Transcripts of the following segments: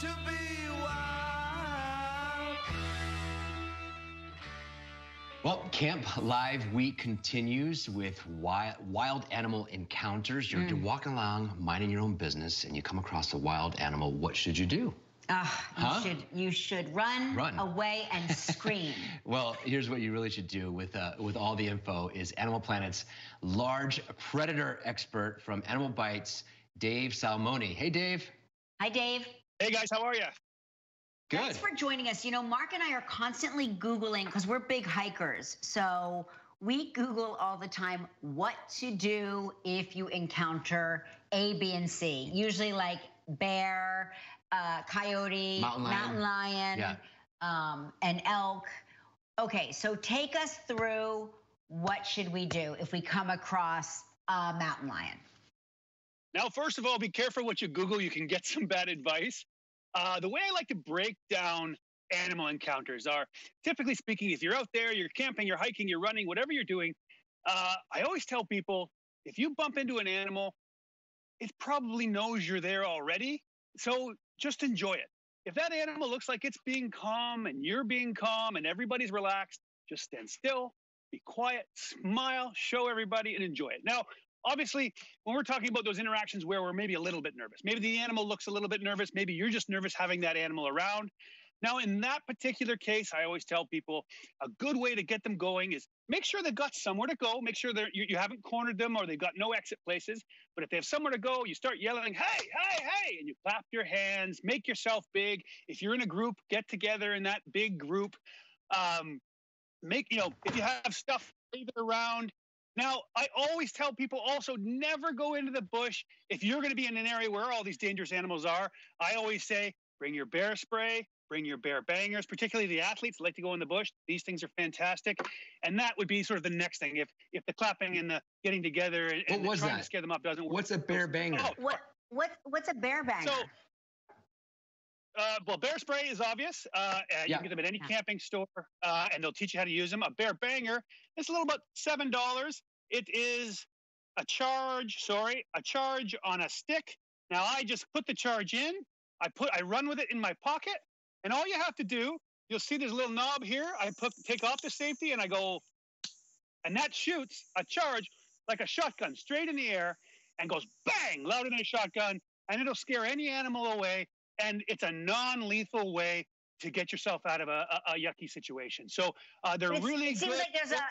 to be wild. Well, Camp Live Week continues with wild, wild animal encounters. You're, you're walking along, minding your own business, and you come across a wild animal. What should you do? Ah, you Huh? should you should run, Run. away and scream. Well, here's what you really should do with uh, with all the info is Animal Planet's large predator expert from Animal Bites, Dave Salmoni. Hey, Dave. Hi, Dave. Hey guys, how are you? Good. Thanks for joining us. You know, Mark and I are constantly Googling because we're big hikers. So we Google all the time what to do if you encounter A, B, and C. Usually like bear, uh, coyote, Mountain lion. lion, Yeah. um, and elk. Okay, so take us through what should we do if we come across a mountain lion? Now, first of all, be careful what you Google. You can get some bad advice. Uh, the way I like to break down animal encounters are typically speaking, if you're out there, you're camping, you're hiking, you're running, whatever you're doing, uh, I always tell people if you bump into an animal, it probably knows you're there already. So just enjoy it. If that animal looks like it's being calm and you're being calm and everybody's relaxed, just stand still, be quiet, smile, show everybody, and enjoy it. Now, obviously, when we're talking about those interactions where we're maybe a little bit nervous, maybe the animal looks a little bit nervous, maybe you're just nervous having that animal around. Now, in that particular case, I always tell people a good way to get them going is make sure they've got somewhere to go. Make sure they're, you, you haven't cornered them or they've got no exit places. But if they have somewhere to go, you start yelling, hey, hey, hey, and you clap your hands, make yourself big. If you're in a group, get together in that big group. Um, make, you know, if you have stuff, around. Now, I always tell people also never go into the bush if you're going to be in an area where all these dangerous animals are. I always say bring your bear spray, bring your bear bangers, particularly the athletes like to go in the bush. These things are fantastic, and that would be sort of the next thing. If if the clapping and the getting together and, What and was trying that? to scare them up doesn't work. What's a bear banger? Oh, What what what's a bear banger? so, uh, well, bear spray is obvious. Uh, uh, you Yeah. can get them at any Yeah. camping store, uh, and they'll teach you how to use them. A bear banger, it's a little about seven dollars. It is a charge. Sorry, a charge on a stick. Now I just put the charge in. I put I run with it in my pocket, and all you have to do, you'll see there's a little knob here. I put take off the safety, and I go, and that shoots a charge like a shotgun straight in the air, and goes bang louder than a shotgun, and it'll scare any animal away and it's a non-lethal way to get yourself out of a, a, a yucky situation. So uh, they're It's- really it seems good. like there's a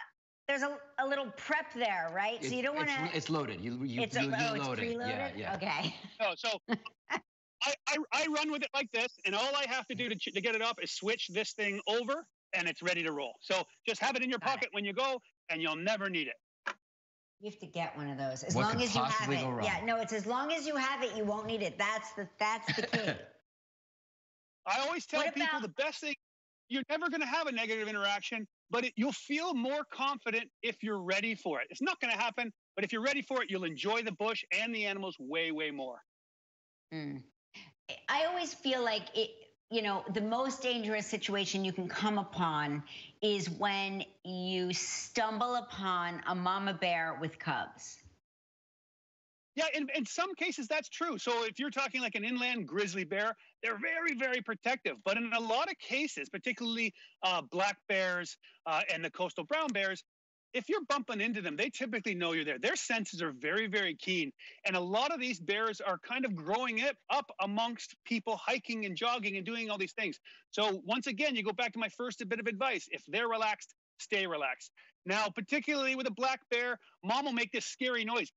there's a, a little prep there, right? so you don't want to. it's loaded. You you It's, you, a, you oh, it's load it. preloaded. Yeah, yeah. Okay. no, so I, I, I run with it like this, and all I have to do to, ch- to get it up is switch this thing over, and it's ready to roll. So just have it in your Got it. pocket when you go, and you'll never need it. You have to get one of those as What long could as you have possibly it. go wrong? Yeah, no, it's as long as you have it, you won't need it. That's the that's the key. I always tell people the best thing you're never going to have a negative interaction, but it, you'll feel more confident if you're ready for it. It's not going to happen, but if you're ready for it, you'll enjoy the bush and the animals way, way more. Mm. I always feel like it. You know, the most dangerous situation you can come upon is when you stumble upon a mama bear with cubs. Yeah, in, in some cases that's true. So if you're talking like an inland grizzly bear, they're very, very protective. But in a lot of cases, particularly uh, black bears uh, and the coastal brown bears, if you're bumping into them, they typically know you're there. Their senses are very, very keen. And a lot of these bears are kind of growing it up amongst people hiking and jogging and doing all these things. So once again, you go back to my first bit of advice. If they're relaxed, stay relaxed. Now, particularly with a black bear, mom will make this scary noise.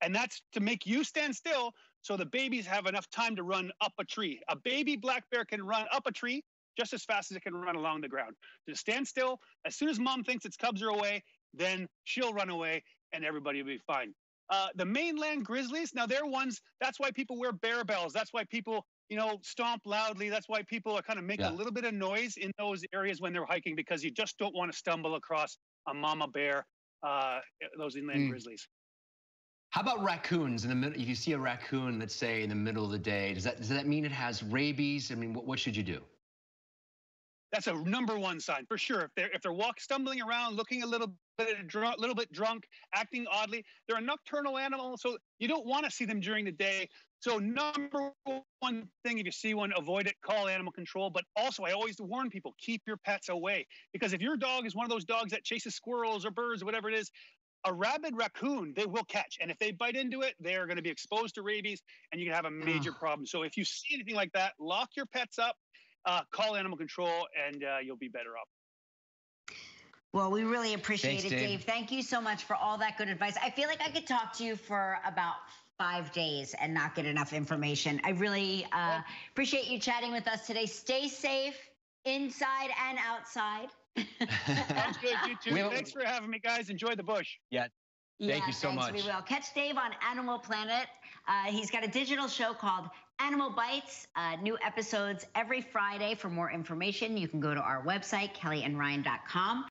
And that's to make you stand still so the babies have enough time to run up a tree. A baby black bear can run up a tree just as fast as it can run along the ground. Just stand still. As soon as mom thinks its cubs are away, then she'll run away and everybody will be fine. Uh, the mainland grizzlies, now they're ones, that's why people wear bear bells. That's why people, you know, stomp loudly. That's why people are kind of make Yeah. a little bit of noise in those areas when they're hiking because you just don't want to stumble across a mama bear, uh, those inland Mm. grizzlies. How about raccoons in the middle? If you see a raccoon, let's say in the middle of the day, does that does that mean it has rabies? I mean, what, what should you do? that's a number one sign for sure. If they're if they're walk stumbling around, looking a little bit drunk, little bit drunk, acting oddly, they're a nocturnal animal, so you don't want to see them during the day. So number one thing, if you see one, avoid it. Call animal control. But also, I always warn people: keep your pets away because if your dog is one of those dogs that chases squirrels or birds or whatever it is, a rabid raccoon they will catch and if they bite into it they're going to be exposed to rabies and you can have a major oh. problem so if you see anything like that lock your pets up uh, call animal control and uh, you'll be better off well, we really appreciate Thanks, it, Dave. Dave. Thank you so much for all that good advice. I feel like I could talk to you for about five days and not get enough information. I really uh, appreciate you chatting with us today. Stay safe inside and outside. Sounds good. You too. Thanks for having me, guys. Enjoy the bush. Yeah. Thank yeah, you so thanks, much. We will. Catch Dave on Animal Planet. Uh, he's got a digital show called Animal Bites. Uh, new episodes every Friday. For more information, you can go to our website, kellyandryan.com.